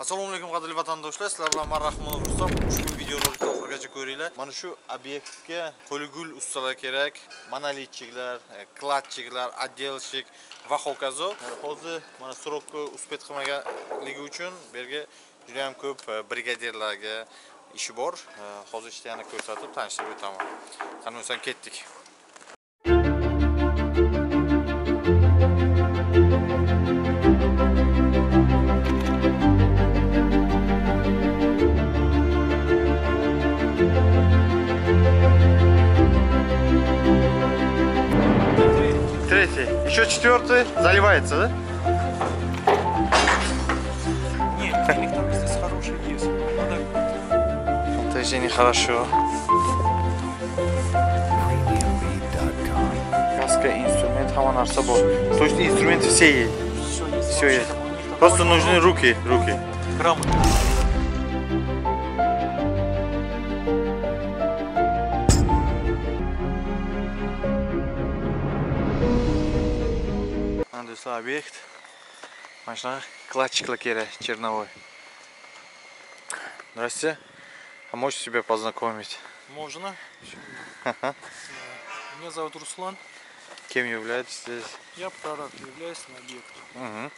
assalomu alaykum qadrli vatandoshlar. Sizlar bilan man rahmonov rustam ushbu videorolikni oxirigacha ko'ringlar. Mana shu obyektga qo'lgul ustalar kerak. Monolitchiklar e, kladchiklar отделщик va hokazo. Hozir mana срокка успеть qilmaganligi uchun bu yerga juda ham ko'p e, brigadirlarga ishi bor. E, hozir ishni yana ko'rsatib tanishtirib o'taman. Qani bo'lsam ketdik. Еще четвертый заливается, да? Нет, денег там здесь хороший есть. Это же нехорошо. Каска, инструмент, хамма нарса бор. То есть инструменты все есть. все есть. Просто нужны руки, руки. Грамотно. Obyekt. Mana shunaqa kerak, черновой. Здрасте. А можете себя познакомить? Можно. Меня зовут Руслан. Кем являетесь здесь? Я прораб, являюсь на объекте. Мгм.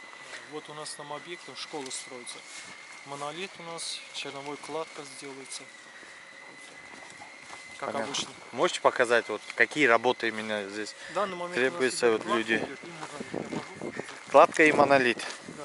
Вот у нас там объектом школа строится. Монолит у нас, черновой кладка сделается. Как Понятно. обычно. Можете показать, вот какие работы именно здесь? Требуется нас вот люди. Кладка и монолит. Да.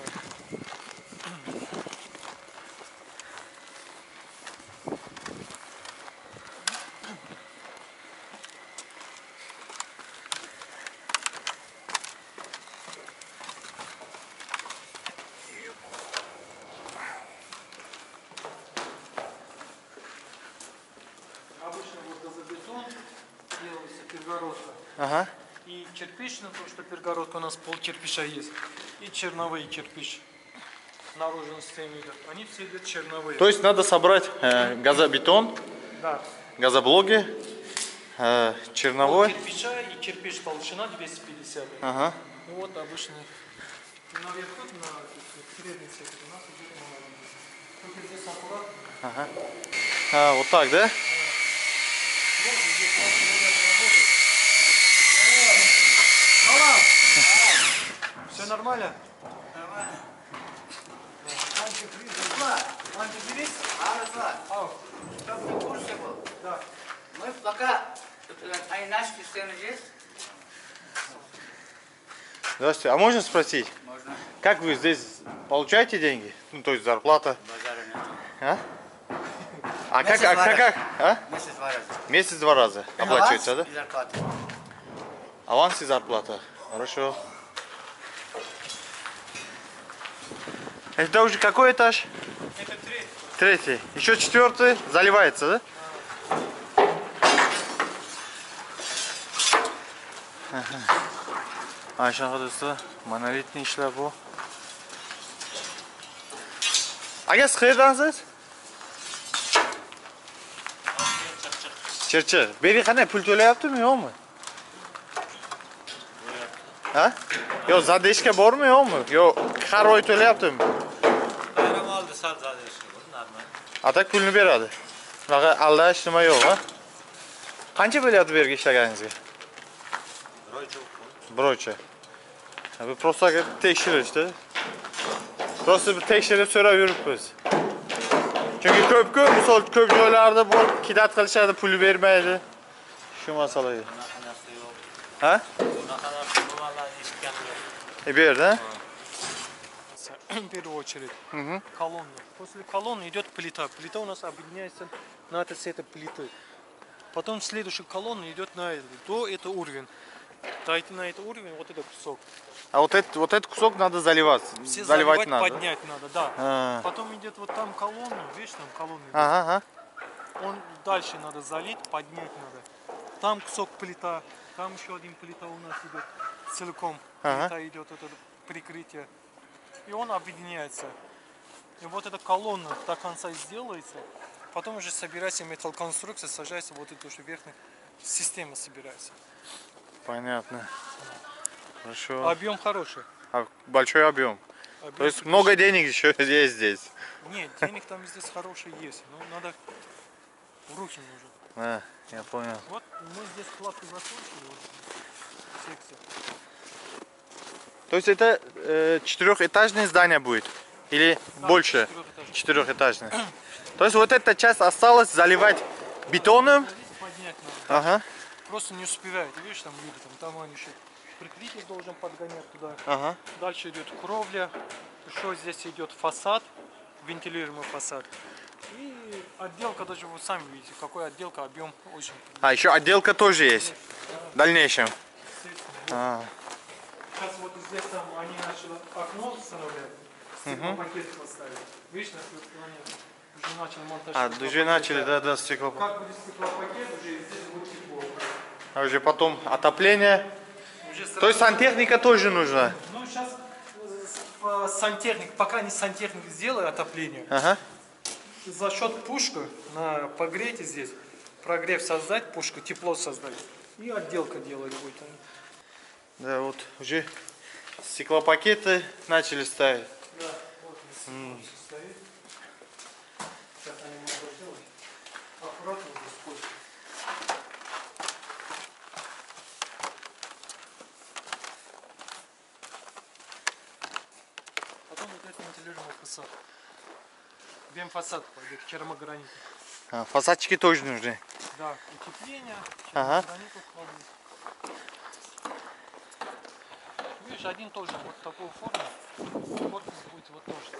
Обычно вот газобетон делается перегородка. Ага. И кирпичный, потому что перегородка у нас пол кирпича есть. И черновые кирпич. Наружная система идет. Они все идут черновые. То есть надо собрать э, газобетон, Да. газоблоки, э, Пол черновой. кирпича и кирпич толщина 250. Ага. И вот обычный. Наверху на средний у нас идет монолит. Только здесь аккуратно. Ага. А, вот так, да? Вот здесь Все нормально? Антикриз? Арза, Ау. чтоб ты в курсе был. Да. Мы пока, они наши системы есть, Здравствуйте. А можно спросить, можно как вы здесь получаете деньги? Ну, то есть зарплата. базара нет. А? А как, Месяц а, два как? А? Месяц два раза. Месяц два раза оплачивается, да? И зарплата. Аванс и зарплата. Хорошо. Это уже какой этаж? Это третий. Третий. Еще четвертый. Заливается, да? А, shunaqa do'stlar, monolitni ishlar bu. Aka, siz qayerdansiz? Chirchiq. Beri qanday pul to'layaptimi, yo'qmi? Ha? Yo, zadeshka bormi, yo'qmi? Yo, har oy to'layaptimi? Bayram oldi sal zadeshni bu normal. Atak pulni beradi. Bunaqa aldash nima yo'q, ha? Qancha bo'lyapti bu yerga ishlaganingizga? Bir oycha. Ha, Bu просто tekshirishdi. Просто bir tekshirib so'rab yuribmiz. Chunki ko'p-ko'p, misol ko'p joylarda bor, kidat qilishadi, pul bermaydi. Shu masalaga. Bunaqa narsa yo'q. Ha? Bunaqa narsa nimalarni eshitganim yo'q. E bu yerda? В первую очередь. Мгм. Колонна. После колонны идет плита. Плита у нас объединяется на это этой плиты. Потом следующая колонна идет на это. До этого уровень. Дойти на этот уровень, вот этот кусок. А вот этот, вот этот кусок надо заливать. Все заливать заливать, надо. поднять надо, да. А. Потом идет вот там колонна, видишь, там колонна идет. Ага, ага. Он дальше надо залить, поднять надо. Там кусок плита, там еще один плита у нас идет целиком. Ага. Плита идет это прикрытие. И он объединяется. И вот эта колонна до конца сделается. Потом уже собирается металлоконструкция, сажается вот эту же верхняя система собирается. Понятно. Хорошо. Объем хороший. А, большой объем. Объем То есть много денег еще есть здесь. Нет, денег там здесь хорошие есть. Но надо в руки нужно. А, я понял. Вот мы здесь кладку закончили. Вот, секция. То есть это э, четырехэтажное здание будет? Или Да, больше? Четырехэтажное. То есть вот эта часть осталось заливать бетоном? Поднять надо. Ага, Просто не успевает. Видишь, там люди, там, там он еще прикрытие должен подгонять туда. ага. Дальше идет кровля. Еще здесь идет фасад, вентилируемый фасад. И отделка даже вы сами видите, какой отделка, объем очень. А, еще отделка тоже есть. В дальнейшем. А, Сейчас вот здесь там они начали окно устанавливать, стеклопакет поставили. Видишь, на стороне уже начал монтаж. а уже начали, да, да, стекло. Как будет стеклопакет, уже здесь будет тепло. А уже потом отопление. Уже То есть сантехника тоже нужна. Ну, сейчас сантехник, пока не сантехник сделает отопление, Ага. За счет пушка на погрете здесь, прогрев создать, пушку, тепло создать. И отделка делать будет. Да, вот уже стеклопакеты начали ставить. Да, вот он стоит. Сейчас они могут сделать. Аккуратно пушка. Потом вот этот вентилируемый фасад. Пойдет, керамогранит. А, фасадчики тоже нужны. Да, утепление, Ага. Видишь, один тоже вот такой формы. Корпус будет вот тоже.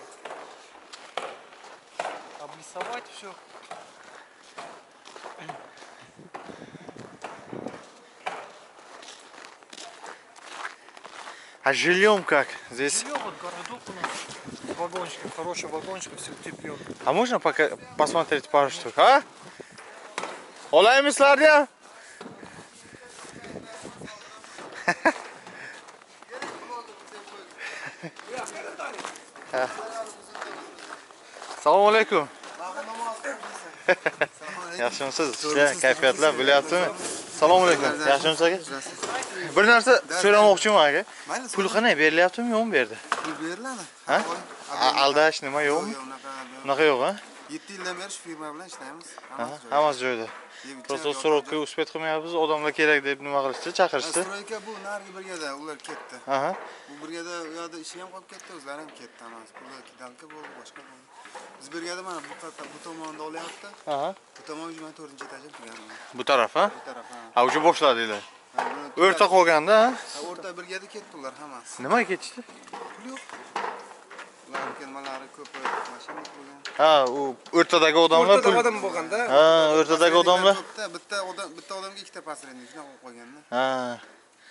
Облицовать все. А жильем как? Здесь. Жилье вот городок у нас. Вагончик, хороший вагончик, все утеплен. А можно пока посмотреть пару штук, а? Ya. Assalomu alaykum. Yaxshimisiz? Ishlar, kayfiyatlar bo'lyaptimi? Assalomu alaykum. Yaxshimisiz aka? Bir narsa so'ramoqchiman aka. Mayli, Pul qanday berilyaptimi, yo'qmi bu yerda? pul beriladi. Ha? A- Aldash nima yo'qmi? Yo'q, unaqa yo'q. Ha? 7 yildan beri shu firma bilan ishlaymiz. Ha, Hammasi joyida. Просто срокка успеть qilmayapmiz, odamlar kerak deb nima qilishdi, chaqirishdi. Stroyka bu narigi brigada, ular ketdi. Bu brigada u yoqda ishi ham qolib ketdi, o'zlari ham ketdi hammasi. Bular kidalka bo'ldi, boshqa bo'ldi. Biz brigada mana bu bu tomonda olyapti. Bu tomon 24 etajga tugadim. Bu taraf, ha? Bu taraf ha. Уже boshladinglar. O'rta qolganda, o'rta brigada ketdi ular hammasi. Nimaga ketishdi? Pul yo'q. Ular kelmalari ko'p, mashina bo'lgan. Ha, u o'rtadagi odamlar pul. odam bo'lganda. Ha, o'rtadagi odamlar. Bitta odam bitta odamga ikkita posrednik shunaqa qilib qo'yganda. Ha.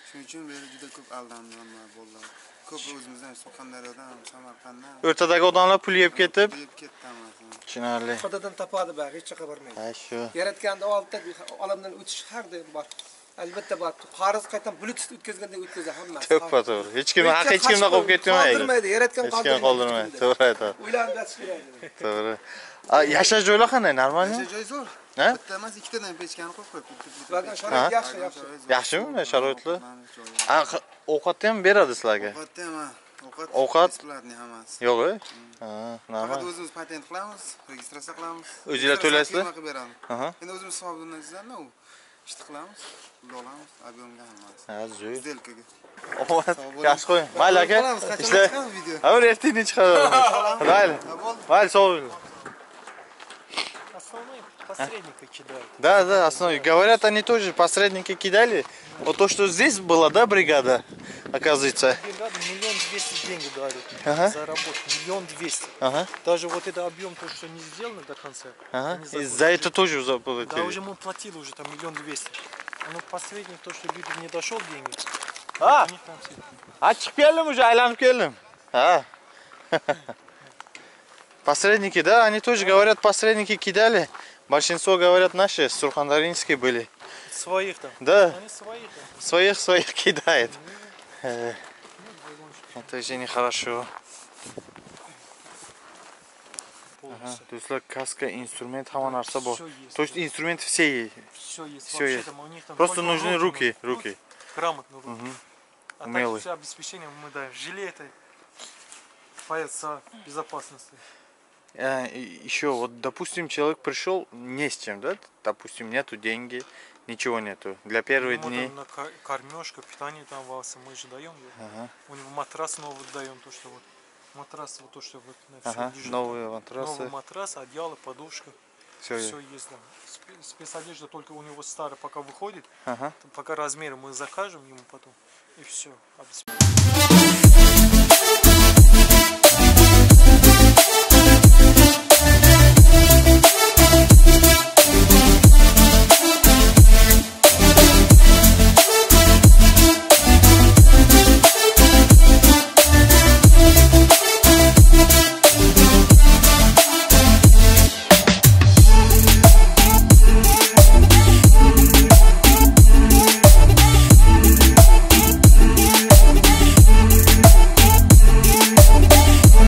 Shuning uchun beri juda ko'p aldandim bo'ldi. Ko'p o'zimizdan Surxondaryodan, Samarqanddan O'rtadagi odamlar pul yeb ketib, yeb ketdi tushunarli. Xudodan topadi bor, hech yoqqa bormaydi. Ha, shu. Yaratganda oldida olamdan o'tish har doim bor. Albatta bor. Qarz qaytam bluetooth o'tkazganda o'tkazadi hammasi. To'ppa to'g'ri. Hech kim haq hech kimni qolib ketmaydi. Qoldirmaydi, yaratgan Hech kim qoldirmaydi. To'g'ri aytadi. O'ylanib yotish kerak. To'g'ri. A, yashash joylar qanday? Normalmi? Yashash joyi zo'r. Ha? Bitta emas, ikkitadan pechkani qo'yib qo'yibdi. Ha? sharoit yaxshi, yaxshi. Yaxshimi bunday sharoitlar? A, q- ovqatni ham beradi sizlarga? Ovqatda ham ha, ovqat Ovqat? hammasi. Yo'q, e? Ha, Faqat normal. o'zimiz patent qilamiz, registratsiya qilamiz. O'zinglar to'laysizlar? Qilib beramiz. Endi o'zimiz hisobidan u ishni qilamiz, pul olamiz, объемga hammasi. Сделкаga. Omad. Yaxshi qo'ying. Mayli aka. Ha, bir ertaga chiqadi. Mayli. Mayli, sog' bo'ling. Основные посредника кидают. Да, да, основной. Говорят, они тоже посредники кидали. Вот то, что здесь была, да, бригада, оказывается. Бригада миллион двести денег дарит Ага. за работу. Миллион двести. Ага, Даже вот этот объем, то, что не сделано до конца. ага. И за это тоже Да, заплатили. уже мы платили уже там миллион двести. Ну, посредник, то, что люди не дошел деньги, А, chiqib keldim уже, aylanib keldim. Ha. Посредники, да, они тоже говорят, посредники кидали. Большинство говорят наши, сурхандаринские были. Своих там. Да, Они своих там. своих своих кидает. Э, Это же нехорошо. Ага, то есть каска, инструмент, bor. Всё есть. То есть инструменты все есть. Все есть. Вообще есть. там, там Просто нужны руки, руки. Ну, Грамотно руки. Мгм. А Умелый. все обеспечение мы даем. Жилеты, пояса безопасности. Э, еще вот, допустим, человек пришел не с чем, да? Допустим, нету деньги, ничего нету. Для первых Ему дней. кормежка, питание там вался, мы же даем. да. Ага, У него матрас новый даем, то что вот матрас вот то что вот на ага, лежит. новые матрасы. Новый матрас, одеяло, подушка, Все. все есть. Спе- Спецодежда только у него старая, пока выходит, Ага. пока размеры мы закажем ему потом и все.